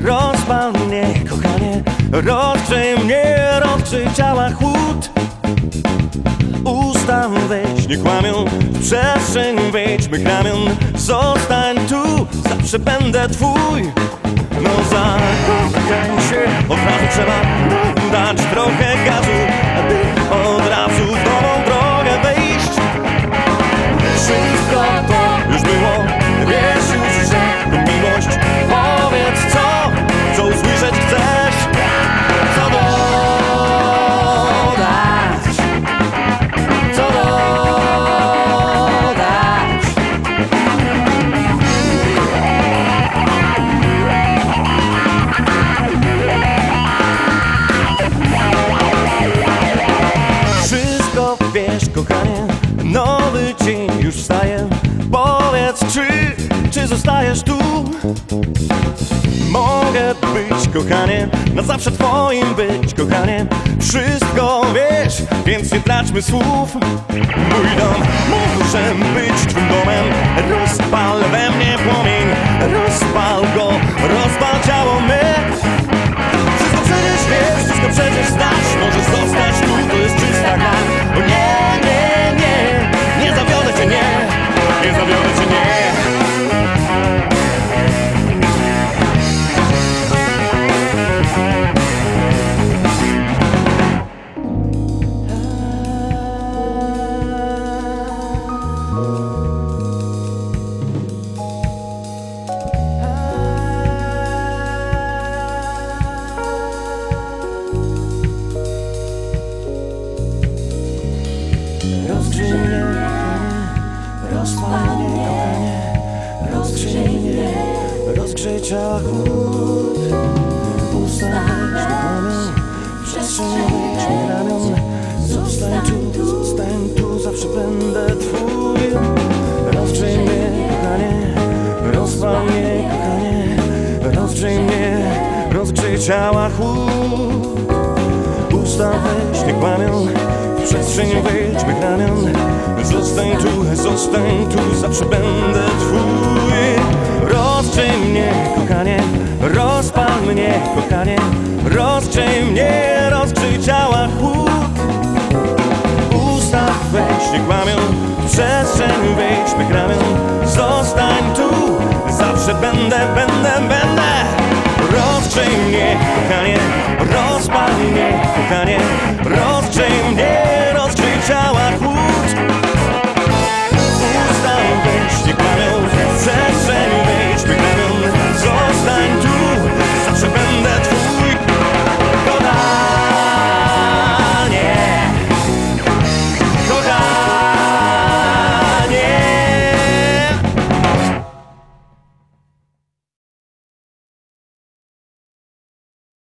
Rozpal mnie, kochanie. Rozgrzej mnie, rozgrzej ciała chłód Nie kłamią, w przestrzeń wejdź mych ramion Zostań tu, zawsze będę twój. No zakochaj się, od razu trzeba dać trochę Wiesz, kochanie Nowy dzień już wstaje. Powiedz, czy, czy zostajesz tu? Mogę być, kochanie Na zawsze twoim być, kochanie. Wszystko wiesz, więc nie traćmy słów. Mój dom może być twym domem. Rozpal we mnie płomień ciała chłód Ustawić płomień, w przestrzeń wyjść mi ramion. Zostań tu, zostań tu, zawsze będę twój. Rozgrzyj mnie, kochanie, rozpal mnie, kochanie. Rozgrzyj mnie, rozgrzyj ciała chłód. Usta weź, nie kłamią W przestrzeń wejdź mych ramion Zostań tu, zostań tu Zawsze będę twój. Rozgrzyj mnie, mnie, kochanie. Rozgrzyj mnie, rozgrzyj ciała chłód. Usta weź, nie kłamią W przestrzeń wejdź mych ramion Zostań tu. Zawsze będę, będę, będę. Rozgrzyj mnie, kochanie. Rozpal mnie, kochanie